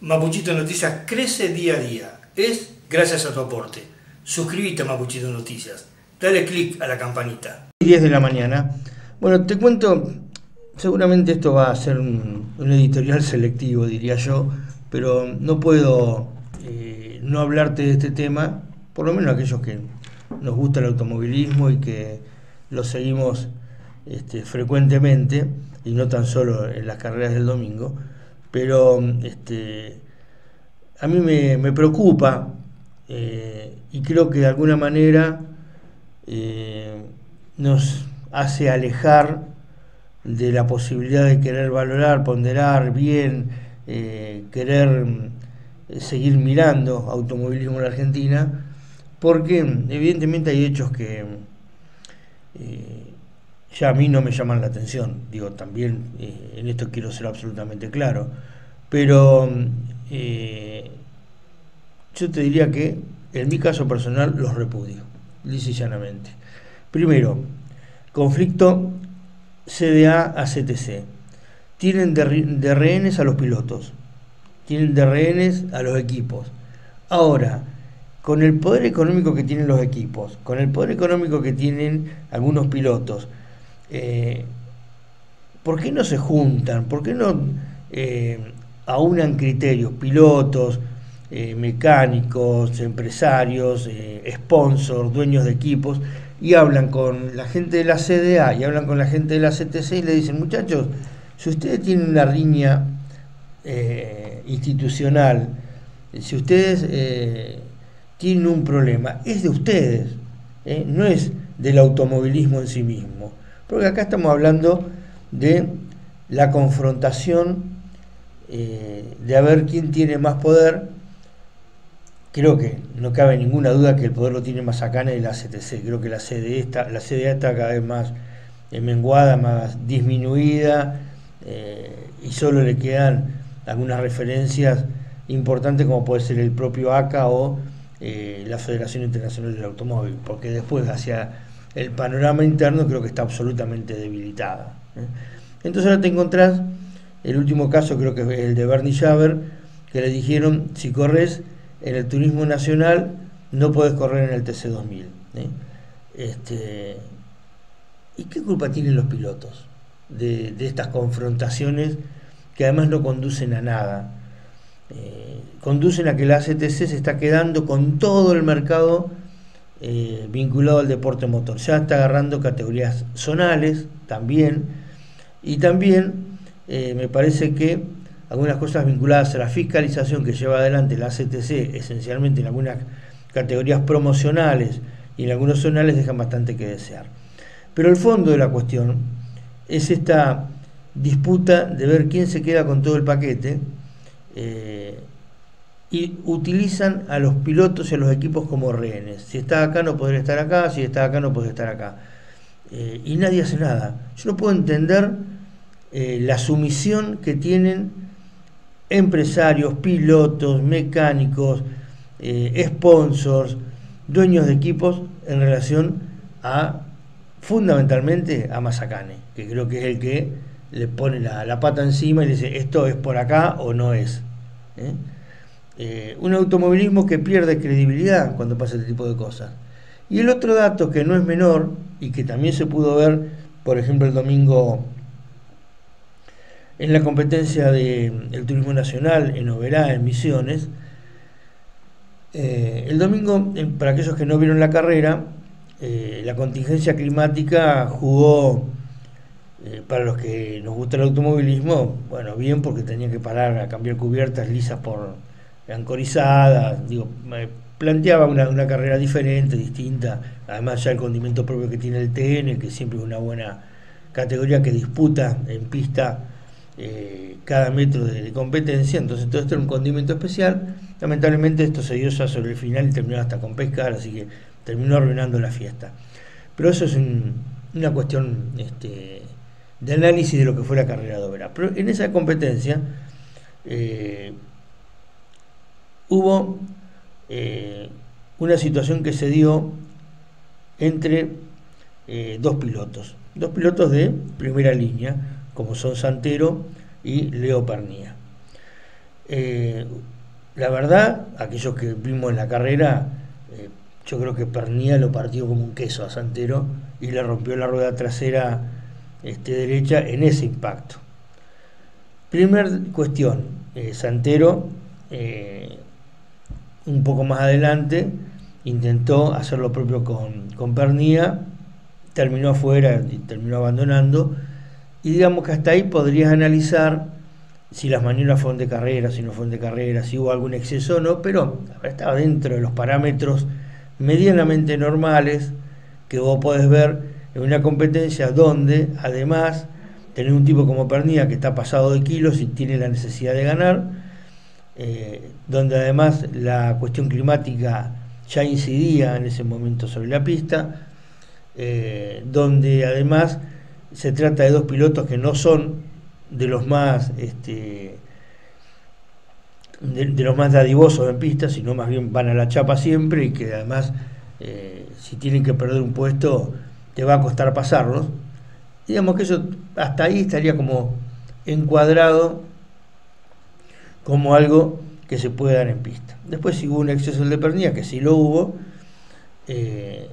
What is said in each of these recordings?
Mapuchito Noticias crece día a día. Es gracias a tu aporte. Suscríbete a Mapuchito Noticias. Dale click a la campanita. 10 de la mañana. Bueno, te cuento, seguramente esto va a ser un, editorial selectivo, diría yo, pero no puedo eh, no hablarte de este tema, por lo menos aquellos que nos gusta el automovilismo y que lo seguimos este, frecuentemente, y no tan solo en las carreras del domingo pero este, a mí me, preocupa eh, y creo que de alguna manera eh, nos hace alejar de la posibilidad de querer valorar, ponderar bien, eh, querer seguir mirando automovilismo en la Argentina, porque evidentemente hay hechos que ya a mí no me llaman la atención, digo, también eh, en esto quiero ser absolutamente claro, pero eh, yo te diría que en mi caso personal los repudio, lisa y llanamente. Primero, conflicto CDA a CTC. Tienen de, rehenes a los pilotos, tienen de rehenes a los equipos. Ahora, con el poder económico que tienen los equipos, con el poder económico que tienen algunos pilotos, eh, ¿por qué no se juntan? ¿Por qué no eh, aunan criterios? Pilotos, eh, mecánicos, empresarios, sponsors, dueños de equipos, y hablan con la gente de la CDA y hablan con la gente de la CTC y le dicen, muchachos, si ustedes tienen una riña institucional, si ustedes tienen un problema, es de ustedes, no es del automovilismo en sí mismo. Porque acá estamos hablando de la confrontación, eh, de a ver quién tiene más poder. Creo que no cabe ninguna duda que el poder lo tiene más acá en la CTC. Creo que la CDA está, la CDA está cada vez más eh, menguada, más disminuida, eh, y solo le quedan algunas referencias importantes como puede ser el propio ACA o la Federación Internacional del Automóvil, porque después hacia el panorama interno creo que está absolutamente debilitada. ¿eh? Entonces ahora te encontrás, el último caso creo que es el de Bernie Schaber, que le dijeron, si corres en el turismo nacional, no puedes correr en el TC2000. ¿eh? Este, ¿Y qué culpa tienen los pilotos de, estas confrontaciones que además no conducen a nada? Eh, conducen a que la CTC se está quedando con todo el mercado eh, vinculado al deporte motor. Ya está agarrando categorías zonales también. Y también eh, me parece que algunas cosas vinculadas a la fiscalización que lleva adelante la CTC, esencialmente en algunas categorías promocionales y en algunos zonales, dejan bastante que desear. Pero el fondo de la cuestión es esta disputa de ver quién se queda con todo el paquete. Eh, y utilizan a los pilotos y a los equipos como rehenes. Si está acá no podría estar acá, si está acá no puede estar acá. Eh, y nadie hace nada. Yo no puedo entender eh, la sumisión que tienen empresarios, pilotos, mecánicos, eh, sponsors, dueños de equipos en relación a fundamentalmente a Mazacane, que creo que es el que le pone la, la pata encima y le dice esto es por acá o no es. Eh, un automovilismo que pierde credibilidad cuando pasa este tipo de cosas. Y el otro dato que no es menor y que también se pudo ver, por ejemplo, el domingo en la competencia del turismo nacional en Oberá, en Misiones, eh, el domingo, para aquellos que no vieron la carrera, eh, la contingencia climática jugó, para los que nos gusta el automovilismo, bueno, bien porque tenía que parar a cambiar cubiertas lisas por, ancorizada, digo, planteaba una, carrera diferente, distinta, además ya el condimento propio que tiene el TN, que siempre es una buena categoría que disputa en pista eh, cada metro de, competencia, entonces todo esto era un condimento especial, lamentablemente esto se dio ya sobre el final y terminó hasta con pescar, así que terminó arruinando la fiesta. Pero eso es una cuestión este, de análisis de lo que fue la carrera de Obera. Pero en esa competencia, eh, hubo eh, una situación que se dio entre eh, dos pilotos, dos pilotos de primera línea, como son Santero y Leo Pernía. Eh, la verdad, aquellos que vimos en la carrera, yo creo que Pernía lo partió como un queso a Santero y le rompió la rueda trasera este, derecha en ese impacto. Primer cuestión, Santero, un poco más adelante, intentó hacer lo propio con, con terminó afuera y terminó abandonando, y digamos que hasta ahí podrías analizar si las maniobras fueron de carrera, si no fueron de carrera, si hubo algún exceso o no, pero estaba dentro de los parámetros medianamente normales que vos podés ver en una competencia donde además tener un tipo como Pernía que está pasado de kilos y tiene la necesidad de ganar, eh, donde además la cuestión climática ya incidía en ese momento sobre la pista, eh, donde además se trata de dos pilotos que no son de los más este, de, los más dadivosos en pista, sino más bien van a la chapa siempre y que además eh, si tienen que perder un puesto te va a costar pasarlos. Digamos que eso hasta ahí estaría como encuadrado como algo que se puede dar en pista. Después si hubo un exceso de pernilla, que sí lo hubo, eh,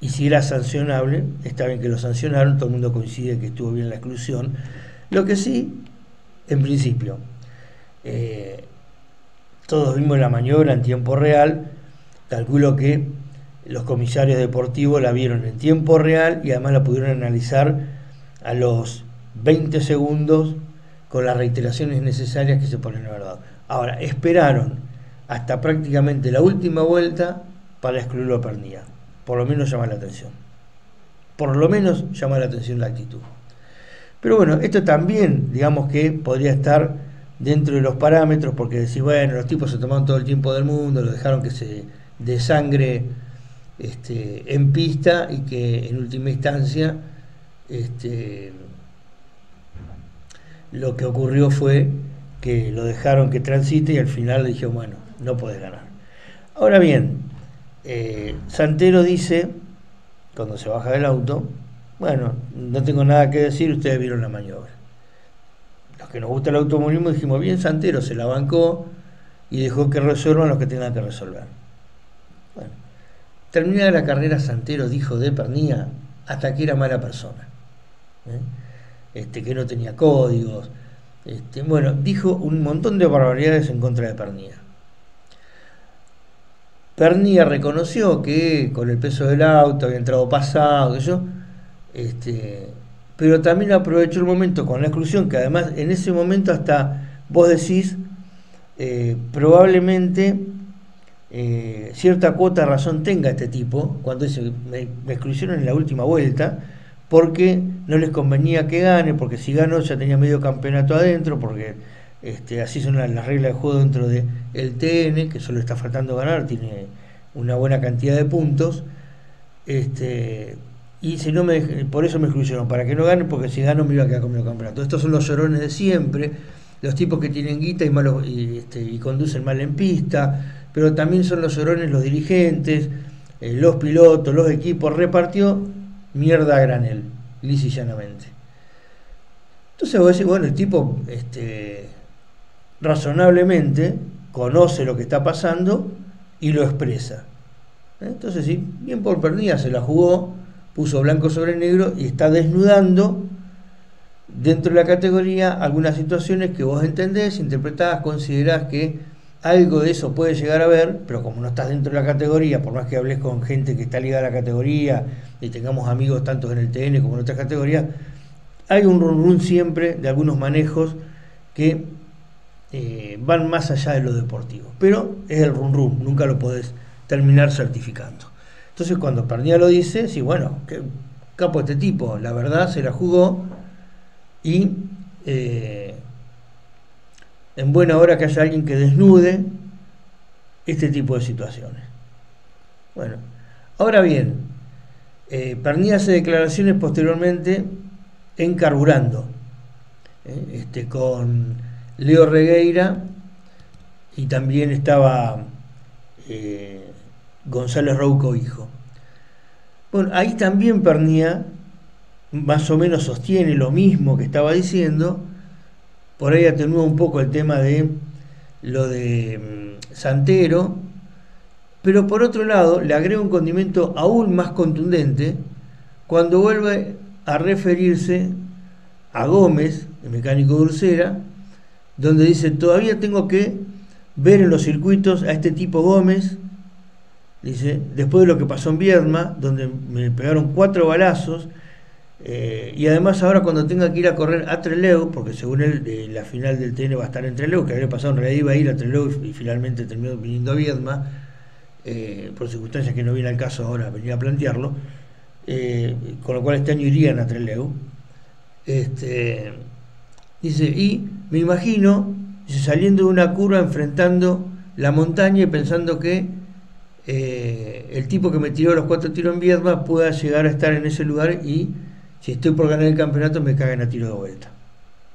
y si era sancionable, está bien que lo sancionaron, todo el mundo coincide que estuvo bien la exclusión, lo que sí, en principio, eh, todos vimos la maniobra en tiempo real, calculo que los comisarios deportivos la vieron en tiempo real y además la pudieron analizar a los 20 segundos con las reiteraciones necesarias que se ponen a verdad. Ahora, esperaron hasta prácticamente la última vuelta para excluirlo a Pernilla. Por lo menos llama la atención. Por lo menos llama la atención la actitud. Pero bueno, esto también, digamos que podría estar dentro de los parámetros, porque decís, bueno, los tipos se tomaron todo el tiempo del mundo, lo dejaron que se desangre este, en pista y que en última instancia este, lo que ocurrió fue que lo dejaron que transite y al final le dijeron, bueno, no puedes ganar. Ahora bien, eh, Santero dice, cuando se baja del auto, bueno, no tengo nada que decir, ustedes vieron la maniobra. Los que nos gusta el automovilismo dijimos, bien, Santero se la bancó y dejó que resuelvan lo que tengan que resolver. Bueno, terminada la carrera, Santero dijo de Pernía hasta que era mala persona. ¿eh? Este, que no tenía códigos. Este, bueno, dijo un montón de barbaridades en contra de Pernía. Pernía reconoció que con el peso del auto había entrado pasado, que este, pero también aprovechó el momento con la exclusión, que además en ese momento hasta vos decís, eh, probablemente eh, cierta cuota de razón tenga este tipo, cuando dice, me, excluyeron en la última vuelta, porque no les convenía que gane, porque si ganó ya tenía medio campeonato adentro, porque este, así son las, reglas de juego dentro del el TN, que solo está faltando ganar, tiene una buena cantidad de puntos. Este, y si no me por eso me excluyeron, para que no gane, porque si gano me iba a quedar con mi campeonato. Estos son los llorones de siempre, los tipos que tienen guita y, malos, y, este, conducen mal en pista, pero también son los llorones los dirigentes, eh, los pilotos, los equipos, repartió mierda a granel, lisa llanamente. Entonces vos decís, bueno, el tipo este, razonablemente conoce lo que está pasando y lo expresa. Entonces sí, bien por perdida se la jugó, puso blanco sobre negro y está desnudando dentro de la categoría algunas situaciones que vos entendés, interpretás, considerás que algo de eso puede llegar a ver, pero como no estás dentro de la categoría, por más que hables con gente que está ligada a la categoría y tengamos amigos tanto en el TN como en otras categorías, hay un run run siempre de algunos manejos que eh, van más allá de lo deportivo. Pero es el run run, nunca lo podés terminar certificando. Entonces cuando Pernilla lo dice, sí, bueno, que capo este tipo, la verdad se la jugó y eh, en buena hora que haya alguien que desnude este tipo de situaciones. Bueno, ahora bien, eh, Pernilla hace declaraciones posteriormente en Carburando, eh, este, con Leo Regueira y también estaba González Rouco hijo. Bueno, ahí también Pernía más o menos sostiene lo mismo que estaba diciendo, por ahí atenúa un poco el tema de lo de mm, Santero, pero por otro lado le agrega un condimento aún más contundente cuando vuelve a referirse a Gómez, el mecánico dulcera, donde dice, todavía tengo que ver en los circuitos a este tipo Gómez, dice, después de lo que pasó en Viedma, donde me pegaron cuatro balazos, eh, y además ahora cuando tenga que ir a correr a Trelew, porque según él la final del TN va a estar en Trelew, que había pasado en realidad iba a ir a Trelew y, finalmente terminó viniendo a Viedma, eh, por circunstancias que no viene al caso ahora venía a plantearlo, con lo cual este año irían a Trelew. Este, dice, y me imagino saliendo de una curva enfrentando la montaña y pensando que el tipo que me tiró los cuatro tiros en Viedma pueda llegar a estar en ese lugar y si estoy por ganar el campeonato me cagan a tiro de vuelta.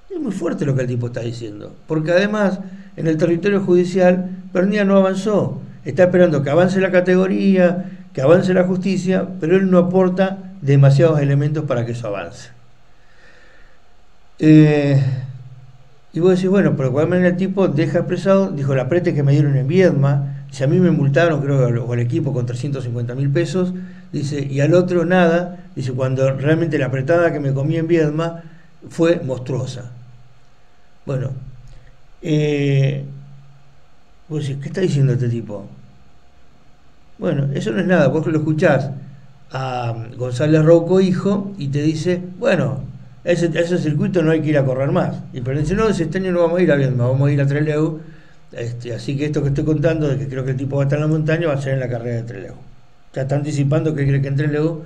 Es muy fuerte lo que el tipo está diciendo, porque además en el territorio judicial Bernía no avanzó, está esperando que avance la categoría, que avance la justicia, pero él no aporta demasiados elementos para que eso avance. Eh, y vos decís, bueno, pero de cualquier manera el tipo deja expresado, dijo, la prete que me dieron en Viedma, si a mí me multaron, creo, o el equipo con 350 mil pesos, dice, y al otro nada, dice, cuando realmente la apretada que me comí en Viedma fue monstruosa. Bueno, eh, ¿qué está diciendo este tipo? Bueno, eso no es nada, vos lo escuchás a González Rocco, hijo, y te dice, bueno, ese, circuito no hay que ir a correr más. Y pero dice, no, este año no vamos a ir a Viedma, vamos a ir a Trelew. Este, así que esto que estoy contando, de que creo que el tipo va a estar en la montaña, va a ser en la carrera de Trelew. Ya está anticipando que cree que entre luego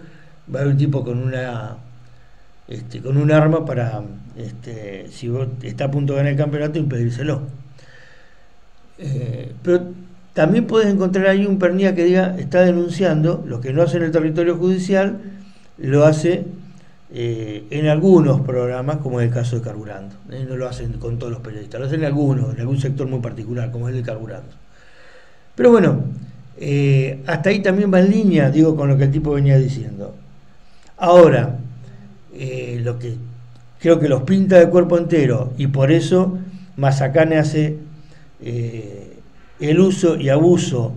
va a haber un tipo con una este, con un arma para, este, si está a punto de ganar el campeonato, impedírselo. Eh, pero también puedes encontrar ahí un pernía que diga, está denunciando, lo que no hace en el territorio judicial, lo hace eh, en algunos programas, como es el caso de Carburando. Eh, no lo hacen con todos los periodistas, lo hacen en algunos, en algún sector muy particular, como es el de Carburando. Pero bueno, hasta ahí también va en línea, digo, con lo que el tipo venía diciendo. Ahora, lo que creo que los pinta de cuerpo entero y por eso Mazacane hace eh, el uso y abuso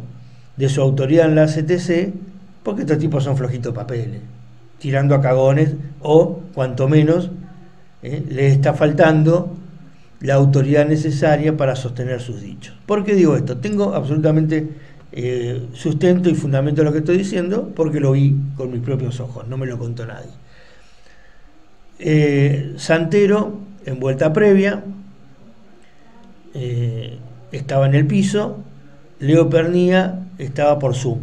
de su autoridad en la CTC, porque estos tipos son flojitos papeles, tirando a cagones o, cuanto menos, le está faltando la autoridad necesaria para sostener sus dichos. ¿Por qué digo esto? Tengo absolutamente eh, sustento y fundamento lo que estoy diciendo porque lo vi con mis propios ojos, no me lo contó nadie. Eh, Santero, en vuelta previa, eh, estaba en el piso, Leo Pernía estaba por Zoom.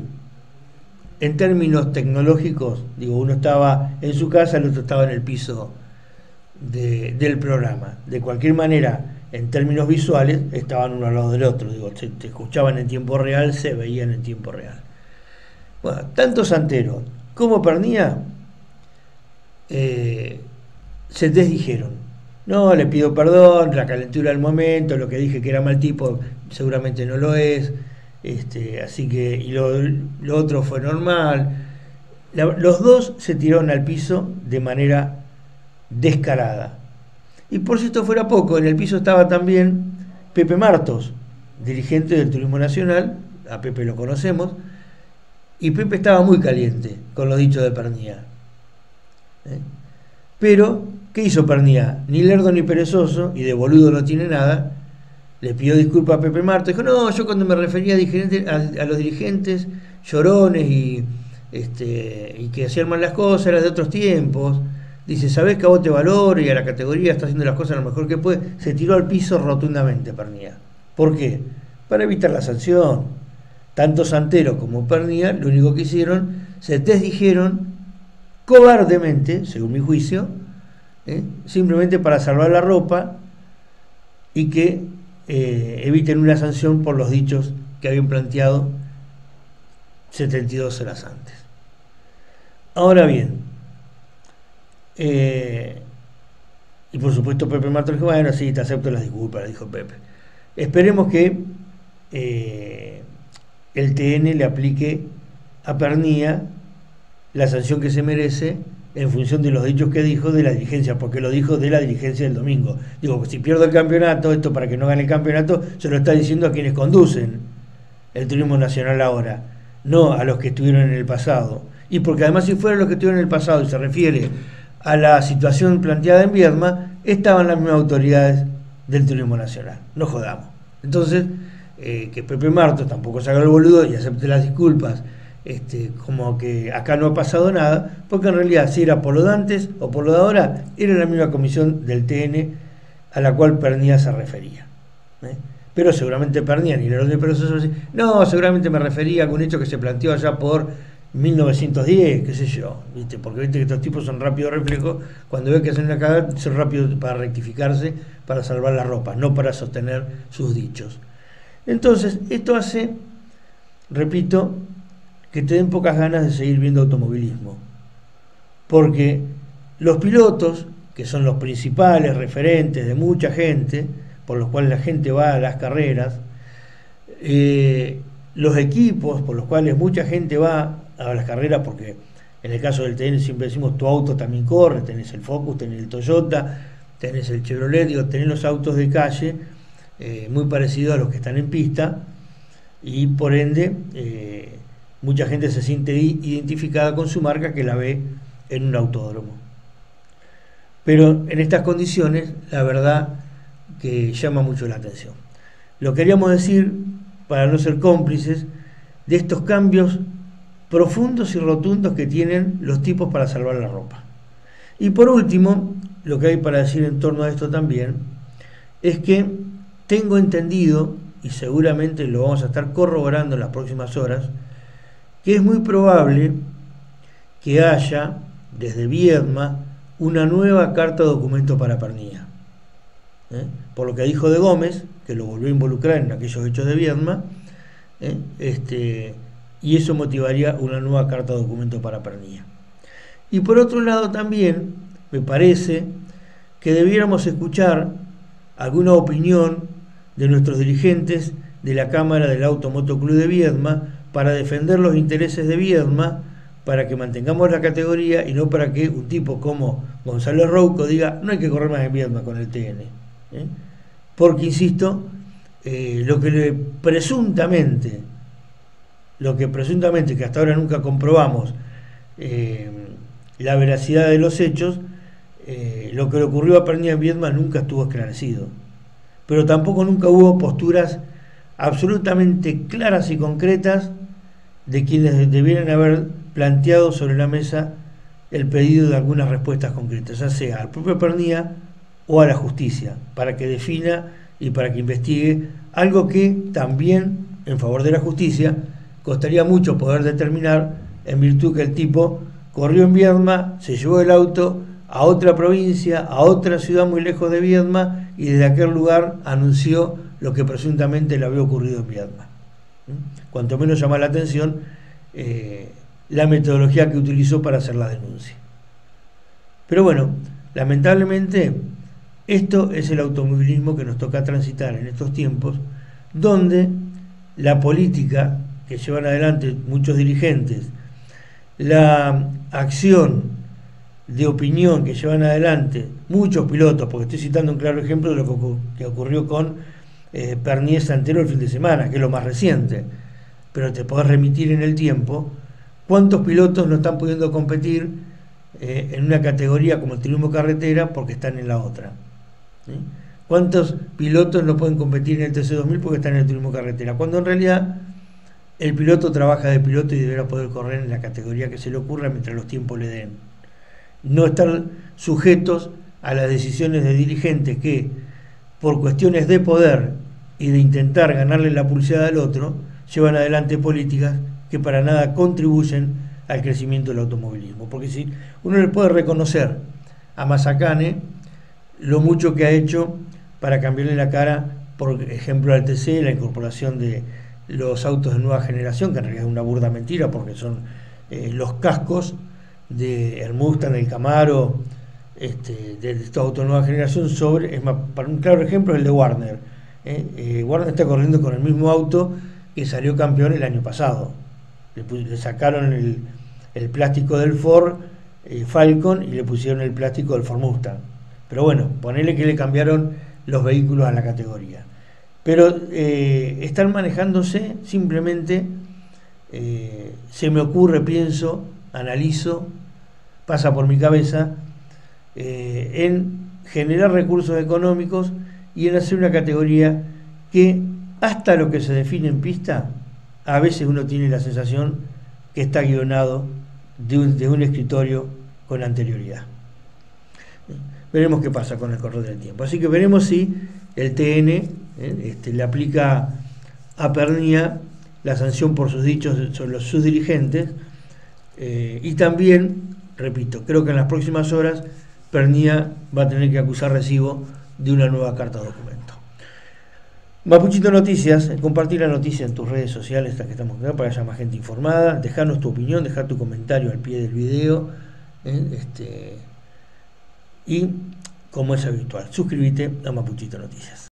En términos tecnológicos, digo, uno estaba en su casa, el otro estaba en el piso del programa. De cualquier manera, en términos visuales estaban uno al lado del otro, digo, se, escuchaban en tiempo real, se veían en tiempo real. Bueno, tanto Santero como Pernía eh, se desdijeron. No, le pido perdón, la calentura del momento, lo que dije que era mal tipo, seguramente no lo es. Este, así que, y lo, otro fue normal. los dos se tiraron al piso de manera descarada. Y por si esto fuera poco, en el piso estaba también Pepe Martos, dirigente del Turismo Nacional, a Pepe lo conocemos, y Pepe estaba muy caliente con lo dicho de Pernía. ¿Eh? Pero, ¿qué hizo Pernía? Ni lerdo ni perezoso, y de boludo no tiene nada, le pidió disculpas a Pepe Martos, dijo, no, yo cuando me refería a, a, los dirigentes llorones y, este, y que hacían mal las cosas, era de otros tiempos, Dice, ¿sabés que a vos te valoro y a la categoría está haciendo las cosas lo mejor que puede? Se tiró al piso rotundamente Pernía. ¿Por qué? Para evitar la sanción. Tanto Santero como Pernía lo único que hicieron, se desdijeron cobardemente, según mi juicio, ¿eh? simplemente para salvar la ropa y que eh, eviten una sanción por los dichos que habían planteado 72 horas antes. Ahora bien, eh, y por supuesto Pepe Marto dijo, bueno, sí, te acepto las disculpas, dijo Pepe. Esperemos que el TN le aplique a Pernía la sanción que se merece en función de los dichos que dijo de la dirigencia, porque lo dijo de la dirigencia del domingo. Digo, si pierdo el campeonato, esto para que no gane el campeonato, se lo está diciendo a quienes conducen el turismo nacional ahora, no a los que estuvieron en el pasado. Y porque además si fuera los que estuvieron en el pasado y se refiere a la situación planteada en Viedma, estaban las mismas autoridades del turismo nacional. No jodamos. Entonces, eh, que Pepe Marto tampoco se haga el boludo y acepte las disculpas este, como que acá no ha pasado nada, porque en realidad si era por lo de antes o por lo de ahora, era la misma comisión del TN a la cual Pernía se refería. ¿eh? Pero seguramente Pernía ni la de proceso no, seguramente me refería a un hecho que se planteó allá por 1910, qué sé yo, porque viste que estos tipos son rápido reflejos, cuando ve que hacen una cagada, son rápidos para rectificarse, para salvar la ropa, no para sostener sus dichos. Entonces, esto hace, repito, que te den pocas ganas de seguir viendo automovilismo. Porque los pilotos, que son los principales referentes de mucha gente, por los cuales la gente va a las carreras, eh, los equipos por los cuales mucha gente va a las carreras, porque en el caso del TN siempre decimos tu auto también corre, tenés el Focus, tenés el Toyota, tenés el Chevrolet, digo, tenés los autos de calle, eh, muy parecidos a los que están en pista, y por ende eh, mucha gente se siente identificada con su marca que la ve en un autódromo. Pero en estas condiciones, la verdad que llama mucho la atención. Lo queríamos decir para no ser cómplices de estos cambios profundos y rotundos que tienen los tipos para salvar la ropa. Y por último, lo que hay para decir en torno a esto también, es que tengo entendido, y seguramente lo vamos a estar corroborando en las próximas horas, que es muy probable que haya, desde Viedma, una nueva carta documento para Pernía. ¿eh? Por lo que dijo de Gómez, que lo volvió a involucrar en aquellos hechos de Viedma, ¿eh? este, y eso motivaría una nueva carta documento para Pernía. Y por otro lado también, me parece que debiéramos escuchar alguna opinión de nuestros dirigentes de la Cámara del Automoto Club de Viedma para defender los intereses de Viedma, para que mantengamos la categoría y no para que un tipo como Gonzalo Rouco diga no hay que correr más en Viedma con el TN. ¿eh? Porque, insisto, eh, lo que le, presuntamente, lo que presuntamente, que hasta ahora nunca comprobamos eh, la veracidad de los hechos, lo que le ocurrió a Pernilla en Viedma nunca estuvo esclarecido. Pero tampoco nunca hubo posturas absolutamente claras y concretas de quienes debieran haber planteado sobre la mesa el pedido de algunas respuestas concretas, ya sea al propio Pernía o a la justicia, para que defina y para que investigue algo que también, en favor de la justicia, costaría mucho poder determinar en virtud que el tipo corrió en Viedma, se llevó el auto a otra provincia, a otra ciudad muy lejos de Viedma y desde aquel lugar anunció lo que presuntamente le había ocurrido en Viedma cuanto menos llama la atención eh, la metodología que utilizó para hacer la denuncia. Pero bueno, lamentablemente esto es el automovilismo que nos toca transitar en estos tiempos, donde la política que llevan adelante muchos dirigentes, la acción de opinión que llevan adelante muchos pilotos, porque estoy citando un claro ejemplo de lo que ocurrió con eh, Pernier Santero el fin de semana, que es lo más reciente, pero te podés remitir en el tiempo, ¿cuántos pilotos no están pudiendo competir eh, en una categoría como el turismo carretera porque están en la otra? ¿Cuántos pilotos no pueden competir en el TC2000 porque están en el turismo carretera? Cuando en realidad el piloto trabaja de piloto y deberá poder correr en la categoría que se le ocurra mientras los tiempos le den. No estar sujetos a las decisiones de dirigentes que, por cuestiones de poder y de intentar ganarle la pulsada al otro, llevan adelante políticas que para nada contribuyen al crecimiento del automovilismo. Porque si uno le puede reconocer a Mazacane lo mucho que ha hecho para cambiarle la cara, por ejemplo, al TC, la incorporación de los autos de nueva generación, que en realidad es una burda mentira porque son eh, los cascos de el Mustang, el Camaro, este, de estos autos de nueva generación sobre, es más, para un claro ejemplo es el de Warner. ¿Eh? Eh, está corriendo con el mismo auto que salió campeón el año pasado. Le, sacaron el, plástico del Ford eh, Falcon y le pusieron el plástico del Ford Mustang. Pero bueno, ponele que le cambiaron los vehículos a la categoría. Pero eh, están manejándose simplemente, se me ocurre, pienso, analizo, pasa por mi cabeza, en generar recursos económicos y en hacer una categoría que hasta lo que se define en pista, a veces uno tiene la sensación que está guionado de un, escritorio con anterioridad. Veremos qué pasa con el correr del tiempo. Así que veremos si el TN eh, este, le aplica a Pernia la sanción por sus dichos sobre los, sus dirigentes eh, y también, repito, creo que en las próximas horas Pernia va a tener que acusar recibo de una nueva carta documento. Mapuchito Noticias, eh, compartir la noticia en tus redes sociales, que estamos para que haya más gente informada, dejarnos tu opinión, dejar tu comentario al pie del video, eh, este, y como es habitual, suscríbete a Mapuchito Noticias.